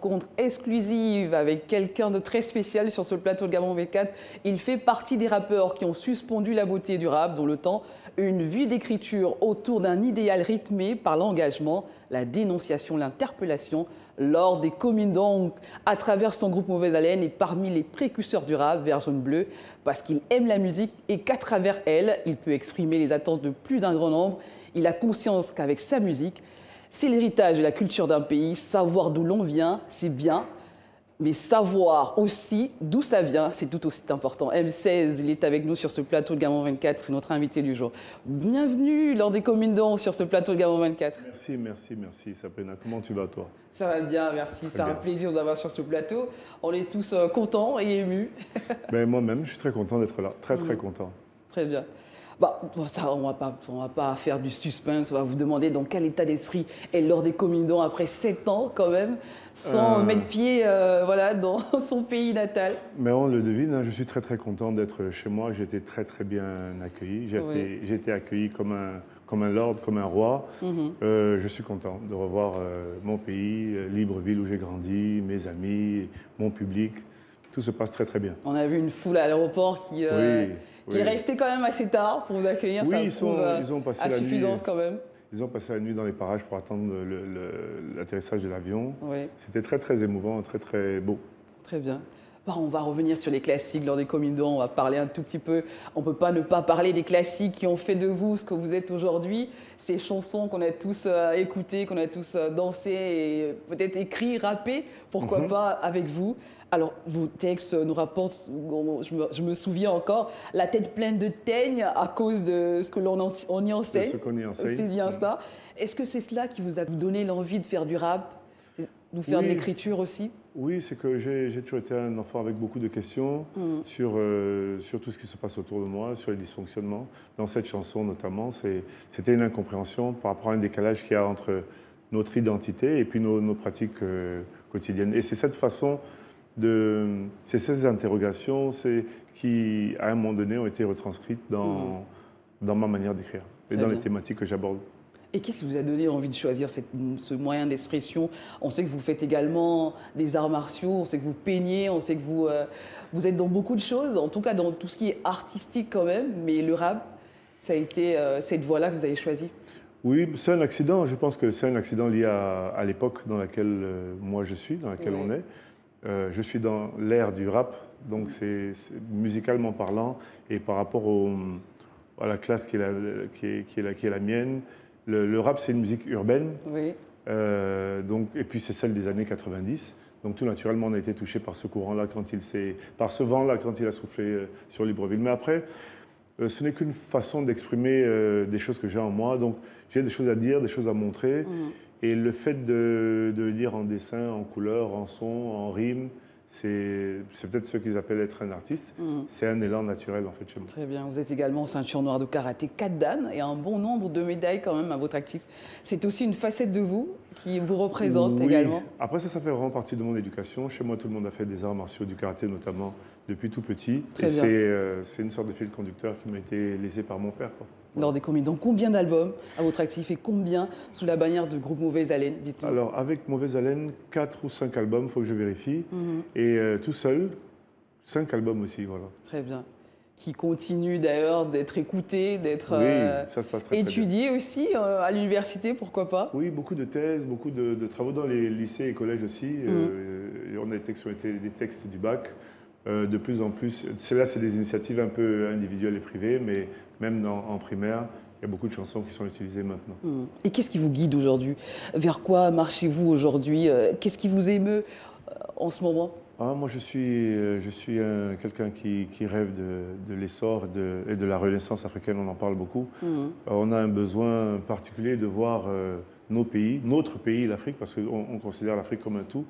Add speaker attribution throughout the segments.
Speaker 1: rencontre exclusive avec quelqu'un de très spécial sur ce plateau de Gabon V4. Il fait partie des rappeurs qui ont suspendu la beauté du rap dans le temps, une vue d'écriture autour d'un idéal rythmé par l'engagement, la dénonciation, l'interpellation lors des communes donc à travers son groupe Mauvaise Haleine et parmi les précurseurs du rap vers jaune bleu parce qu'il aime la musique et qu'à travers elle, il peut exprimer les attentes de plus d'un grand nombre. Il a conscience qu'avec sa musique, c'est l'héritage de la culture d'un pays, savoir d'où l'on vient, c'est bien, mais savoir aussi d'où ça vient, c'est tout aussi important. M16, il est avec nous sur ce plateau de Gamon 24, c'est notre invité du jour. Bienvenue lors des communes sur ce plateau de Gamon 24.
Speaker 2: Merci, merci, merci Sabrina. Comment tu vas toi?
Speaker 1: Ça va bien, merci. C'est un plaisir de vous avoir sur ce plateau. On est tous euh, contents et émus.
Speaker 2: ben, Moi-même, je suis très content d'être là, très très content.
Speaker 1: Très bien. Bah, ça, on ne va pas faire du suspense, on va vous demander dans quel état d'esprit est lors des Comindons après sept ans quand même, sans euh. mettre pied euh, voilà, dans son pays natal.
Speaker 2: Mais on le devine, hein, je suis très très content d'être chez moi, j'ai été très très bien accueilli, j'ai été accueilli comme un, comme un lord, comme un roi. Mhm. Euh, je suis content de revoir mon pays, Libreville où j'ai grandi, mes amis, mon public. Tout se passe très très bien.
Speaker 1: On a vu une foule à l'aéroport qui... Oui qui est resté quand même assez tard pour vous accueillir.
Speaker 2: Oui, ils, sont,
Speaker 1: euh,
Speaker 2: ils ont passé
Speaker 1: la suffisance
Speaker 2: nuit,
Speaker 1: quand même.
Speaker 2: Ils ont passé la nuit dans les parages pour attendre l'atterrissage de l'avion. C'était très très émouvant, très très beau.
Speaker 1: Très bien. On va revenir sur les classiques lors des Comindons, on va parler un tout petit peu. On ne peut pas ne pas parler des classiques qui ont fait de vous ce que vous êtes aujourd'hui. Ces chansons qu'on a tous euh, écoutées, qu'on a tous euh, dansées et peut-être écrit, rappé, pourquoi mhm. pas avec vous? Alors, vos textes nous rapportent, je me, souviens encore, la tête pleine de teigne à cause de ce que l'on on y enseigne.
Speaker 2: Ce.
Speaker 1: C'est bien ça. Est-ce que c'est cela qui vous a donné l'envie de faire du rap, de faire de l'écriture aussi?
Speaker 2: Oui, c'est que j'ai toujours été un enfant avec beaucoup de questions mm. sur, euh, sur tout ce qui se passe autour de moi, sur les dysfonctionnements. Dans cette chanson notamment, c'était une incompréhension par rapport à un décalage qu'il y a entre notre identité et puis nos, pratiques euh, quotidiennes. Et c'est cette façon c'est ces interrogations qui, à un moment donné, ont été retranscrites dans, mm. dans ma manière d'écrire et dans les thématiques que j'aborde.
Speaker 1: Et qu'est-ce qui vous a donné envie de choisir ce moyen d'expression? On sait que vous faites également des arts martiaux, on sait que vous peignez, on sait que vous, euh, vous êtes dans beaucoup de choses, en tout cas dans tout ce qui est artistique quand même, mais le rap, ça a été euh, cette voie-là que vous avez choisie?
Speaker 2: Oui, c'est un accident. Je pense que c'est un accident lié à, l'époque dans laquelle euh, moi je suis, dans laquelle on est. Je suis dans l'ère du rap, donc c'est musicalement parlant, et par rapport à la classe qui est la, qui est, qui est la, mienne, le, rap c'est une musique urbaine, oui. Euh, donc, et puis c'est celle des années 90. Donc tout naturellement, on a été touché par ce courant-là quand il s'est, par ce vent-là quand il a soufflé euh, sur Libreville. Mais après, ce n'est qu'une façon d'exprimer des choses que j'ai en moi. Donc j'ai des choses à dire, des choses à montrer. Mmh. Et le fait de, le dire en dessin, en couleur, en son, en rime, c'est peut-être ce qu'ils appellent être un artiste. Mm. C'est un élan naturel en fait chez moi.
Speaker 1: Très bien. Vous êtes également ceinture noire de karaté 4 dan et un bon nombre de médailles quand même à votre actif. C'est aussi une facette de vous qui vous représente également.
Speaker 2: Après ça, ça fait vraiment partie de mon éducation. Chez moi, tout le monde a fait des arts martiaux, du karaté notamment, depuis tout petit.
Speaker 1: Très et
Speaker 2: euh, c'est une sorte de fil conducteur qui m'a été laissé par mon père. Quoi
Speaker 1: lors des combien Donc combien d'albums à votre actif et combien sous la bannière de groupe Mauvaise Haleine
Speaker 2: Alors avec Mauvaise Haleine, 4 ou 5 albums, il faut que je vérifie. Mhm. Et euh, tout seul, 5 albums aussi, voilà.
Speaker 1: Très bien. Qui continue d'ailleurs d'être écouté, d'être
Speaker 2: oui, euh,
Speaker 1: étudié aussi euh, à l'université, pourquoi pas?
Speaker 2: Oui, beaucoup de thèses, beaucoup de, travaux dans les lycées et collèges aussi. Mhm. on a été sur des textes du bac. De plus en plus, là c'est des initiatives un peu individuelles et privées, mais même en primaire, il y a beaucoup de chansons qui sont utilisées maintenant.
Speaker 1: Hmm. Et qu'est-ce qui vous guide aujourd'hui? Vers quoi marchez-vous aujourd'hui? Euh, Qu'est-ce qui vous émeut euh, en ce moment?
Speaker 2: Ah, Moi, je suis, euh, je suis quelqu'un qui, rêve de, l'essor et de la renaissance africaine. On en parle beaucoup. Hmm. On a un besoin particulier de voir nos pays, notre pays, l'Afrique, parce qu'on considère l'Afrique comme un tout,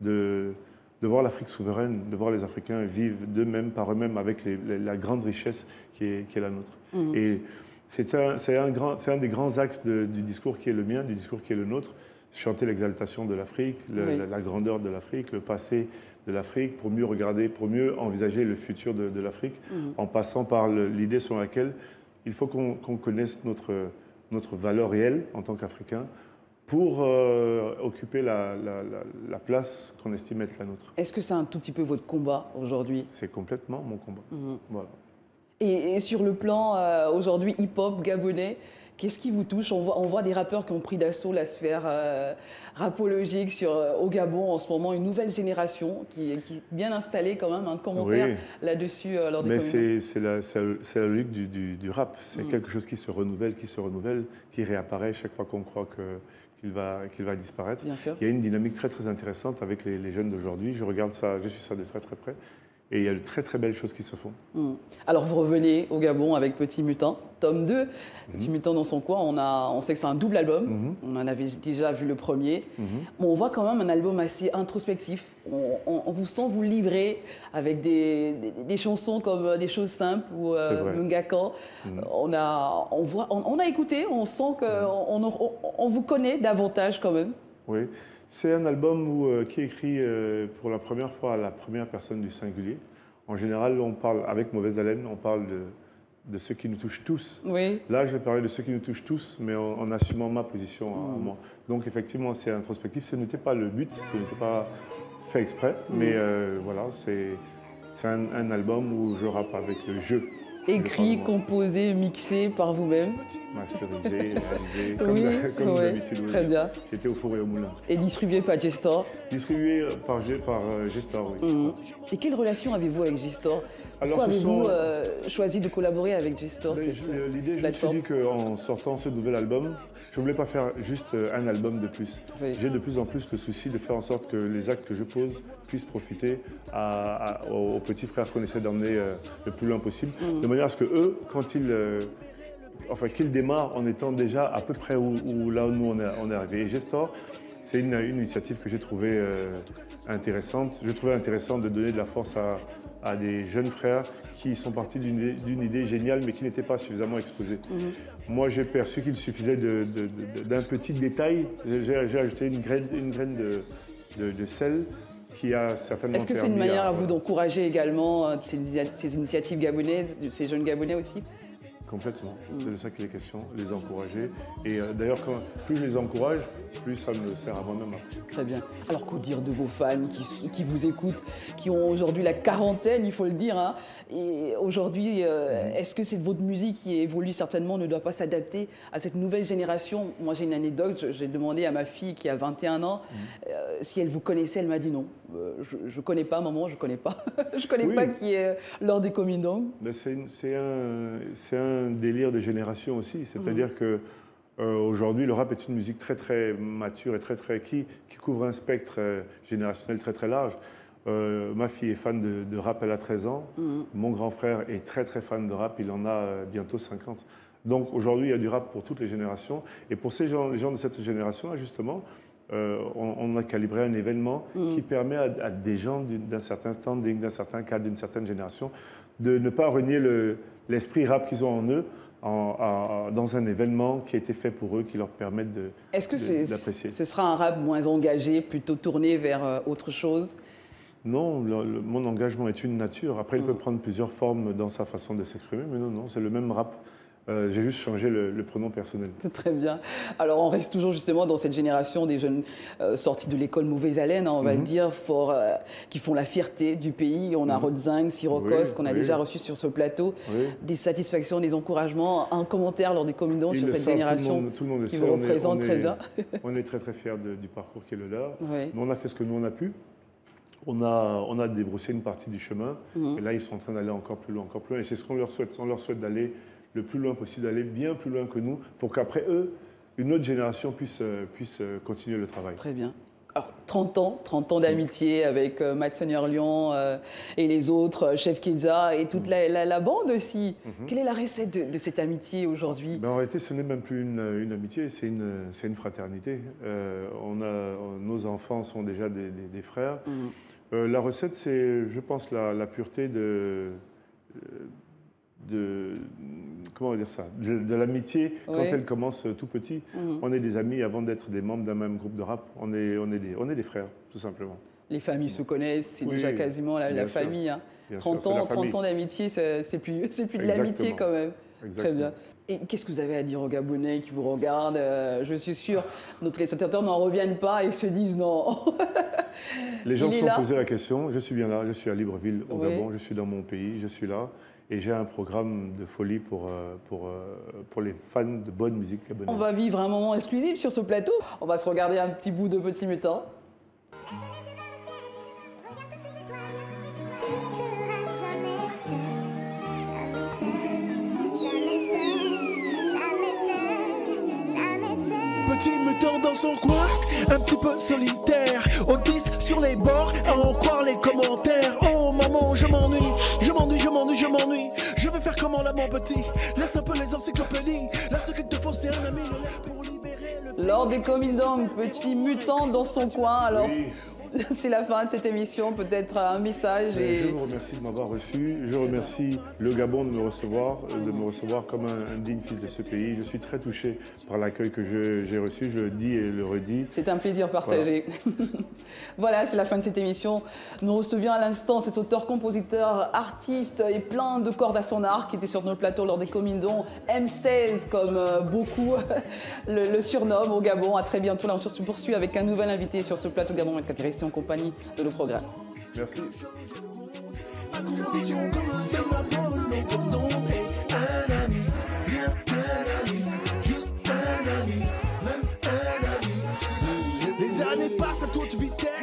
Speaker 2: de, de voir l'Afrique souveraine, de voir les Africains vivre d'eux-mêmes, par eux-mêmes, avec la grande richesse qui est, qui est la nôtre. Mmh. Et c'est un, un, un, des grands axes du discours qui est le mien, du discours qui est le nôtre, chanter l'exaltation de l'Afrique, la, grandeur de l'Afrique, le passé de l'Afrique, pour mieux regarder, pour mieux envisager le futur de, l'Afrique, mmh. en passant par l'idée selon laquelle il faut qu'on connaisse notre, notre valeur réelle en tant qu'Africain pour euh, occuper la, place qu'on estime être la nôtre.
Speaker 1: Est-ce que c'est un tout petit peu votre combat aujourd'hui?
Speaker 2: C'est complètement mon combat. Mhm. Voilà.
Speaker 1: Et, sur le plan euh, aujourd'hui hip-hop gabonais, Qu'est-ce qui vous touche? On voit, on voit, des rappeurs qui ont pris d'assaut la sphère euh, rapologique sur, euh, au Gabon en ce moment, une nouvelle génération qui, est bien installée quand même, un commentaire là-dessus
Speaker 2: euh, lors des Mais c'est la, la, logique du, rap, c'est mm. quelque chose qui se renouvelle, qui se renouvelle, qui réapparaît chaque fois qu'on croit que qu'il va, qu'il va disparaître.
Speaker 1: Bien sûr.
Speaker 2: Il y a une dynamique très très intéressante avec les, les jeunes d'aujourd'hui. Je regarde ça, je suis ça de très très près. Et il y a de très très belles choses qui se font.
Speaker 1: Hmm. Alors vous revenez au Gabon avec Petit Mutant, tome 2. Petit hmm. Mutant dans son coin, on, a, on sait que c'est un double album. Hmm. On en avait déjà vu le premier. Mais on voit quand même un album assez introspectif. On, vous sent vous livrer avec des, des, chansons comme euh, Des choses simples ou euh, Mungakan. On, a, on, voit, on, a écouté, on sent qu'on on, on vous connaît davantage quand même.
Speaker 2: Oui. C'est un album où, euh, qui est écrit euh, pour la première fois à la première personne du singulier. En général, on parle, avec mauvaise haleine, on parle de, de ceux qui nous touchent tous.
Speaker 1: Oui.
Speaker 2: Là, je vais parler de ceux qui nous touchent tous, mais en, assumant ma position à, mm. moi. Donc, effectivement, c'est introspectif. Ce n'était pas le but, ce n'était pas fait exprès, mm. mais euh, voilà, c'est un, un, album où je rappe avec le jeu.
Speaker 1: Écrit, composé, mixé par vous-même.
Speaker 2: Masterisé, comme, oui, comme d'habitude.
Speaker 1: Très bien.
Speaker 2: C'était au four et au moulin.
Speaker 1: Et distribué par Gestor
Speaker 2: Distribué par, par euh, Gestor, oui.
Speaker 1: Mhm. Et quelle relation avez-vous avec Gestor? Pourquoi avez-vous euh, choisi de collaborer avec Gestor
Speaker 2: L'idée, je me suis dit qu'en sortant ce nouvel album, je ne voulais pas faire juste euh, un album de plus. J'ai de plus en plus le souci de faire en sorte que les actes que je pose puissent profiter aux petits frères qu'on essaie d'emmener le plus loin possible. De manière à ce que eux, quand ils enfin qu'il démarre en étant déjà à peu près où, là où nous on est, on est arrivé. Et Gestor, c'est une, initiative que j'ai trouvée euh, intéressante. Je trouvais intéressant de donner de la force à, des jeunes frères qui sont partis d'une idée géniale mais qui n'étaient pas suffisamment exposés. Mhm. Moi j'ai perçu qu'il suffisait d'un petit détail. J'ai ajouté une graine, une graine de, sel qui a certainement.
Speaker 1: Est-ce que c'est une manière à, vous d'encourager également euh, ces, ces, initiatives gabonaises, ces jeunes gabonais aussi?
Speaker 2: Complètement. C'est de ça qu'il est question, les encourager. Et euh, d'ailleurs, plus je les encourage, plus ça me sert à moi-même.
Speaker 1: Très bien. Alors qu'au dire de vos fans qui, vous écoutent, qui ont aujourd'hui la quarantaine, il faut le dire, hein, et aujourd'hui, euh, est-ce que c'est votre musique qui évolue certainement, ne doit pas s'adapter à cette nouvelle génération? Moi, j'ai une anecdote, j'ai demandé à ma fille qui a 21 ans euh, si elle vous connaissait, elle m'a dit non. je ne connais pas, maman, je ne connais pas. je ne connais pas qui est Lord des Comindong.
Speaker 2: C'est un, un un délire de génération aussi. C'est-à-dire que euh, aujourd'hui, le rap est une musique très très mature et très très qui, qui couvre un spectre euh, générationnel très très large. Euh, ma fille est fan de, rap, elle a 13 ans. Mhm. Mon grand frère est très très fan de rap, il en a bientôt 50. Donc aujourd'hui, il y a du rap pour toutes les générations. Et pour ces gens, les gens de cette génération-là, justement, on, a calibré un événement mhm. qui permet à, à des gens d'un certain standing, d'un certain cadre, d'une certaine génération, de ne pas renier l'esprit rap qu'ils ont en eux dans un événement qui a été fait pour eux, qui leur permette de
Speaker 1: Est-ce que ce sera un rap moins engagé, plutôt tourné vers euh, autre chose?
Speaker 2: Non, mon engagement est une nature. Après, il peut mm. prendre plusieurs formes dans sa façon de s'exprimer, mais non, non, c'est le même rap. Euh, j'ai juste changé le, pronom personnel.
Speaker 1: Très bien. Alors, on reste toujours justement dans cette génération des jeunes euh, sortis de l'école mauvaise haleine, hein, on va le mhm. dire, fort, euh, qui font la fierté du pays. On a mmh. Sirocos, qu'on a déjà reçu sur ce plateau. Des satisfactions, des encouragements, un commentaire lors des communautés sur cette génération
Speaker 2: tout le monde,
Speaker 1: qui vous représente très bien.
Speaker 2: on est très très fiers du parcours qui est le leur. on a fait ce que nous on a pu. On a, on a débroussé une partie du chemin. Mhm. Et là, ils sont en train d'aller encore plus loin, encore plus loin. Et c'est ce qu'on leur souhaite. On leur souhaite d'aller le plus loin possible, d'aller bien plus loin que nous, pour qu'après eux, une autre génération puisse, euh, puisse euh, continuer le travail.
Speaker 1: Très bien. Alors, 30 ans, 30 ans d'amitié avec euh, Matt Lyon et les autres, Chef Kidza et toute la, bande aussi. Mhm. Quelle est la recette de, cette amitié aujourd'hui?
Speaker 2: Ben, En réalité, ce n'est même plus une, amitié, c'est une, une, fraternité. on a, nos enfants sont déjà des, frères. Mhm. la recette, c'est, je pense, la, la pureté de de comment dire ça de, l'amitié quand elle commence tout petit. Mhm. On est des amis avant d'être des membres d'un même groupe de rap. On est, on est, des, on est des frères, tout simplement.
Speaker 1: Les familles se connaissent, c'est déjà quasiment la, famille. 30 hein. ans, 30 ans d'amitié, c'est plus, plus de l'amitié quand même. Très bien. Et qu'est-ce que vous avez à dire aux Gabonais qui vous regardent euh, Je suis sûr, nos téléspectateurs n'en reviennent pas et se disent non.
Speaker 2: Les gens se sont posés la question. Je suis bien là, je suis à Libreville, au Gabon, je suis dans mon pays, je suis là. Et j'ai un programme de folie pour, euh, pour, euh, pour les fans de bonne musique.
Speaker 1: On va vivre un moment exclusif sur ce plateau. On va se regarder un petit bout de Petit Mutant.
Speaker 3: Petit mutant dans son coin, un petit peu solitaire, autiste sur les bords, à en croire les commentaires. Oh maman, je m'ennuie, je m'ennuie, je m'ennuie, je m'ennuie. Je vais faire comment là mon petit? Laisse un peu les encyclopédies. Là ce qu'il te faut c'est un ami, le laisse pour libérer le...
Speaker 1: Lors des Comindong, petit mutant dans son coin, alors... C'est la fin de cette émission, peut-être un message.
Speaker 2: Et... Je vous remercie de m'avoir reçu. Je remercie le Gabon de me recevoir, de me recevoir comme un, digne fils de ce pays. Je suis très touché par l'accueil que j'ai reçu. Je le dis et le redis.
Speaker 1: C'est un plaisir partagé. Voilà, c'est la fin de cette émission. Nous recevions à l'instant cet auteur, compositeur, artiste et plein de cordes à son arc qui était sur notre plateau lors des Comindons. M16, comme euh, beaucoup le, le surnomment au Gabon. À très bientôt. Là, on se poursuit avec un nouvel invité sur ce plateau Gabon 24 en compagnie de nos programmes.
Speaker 2: Merci.
Speaker 3: Les années passent à toute vitesse.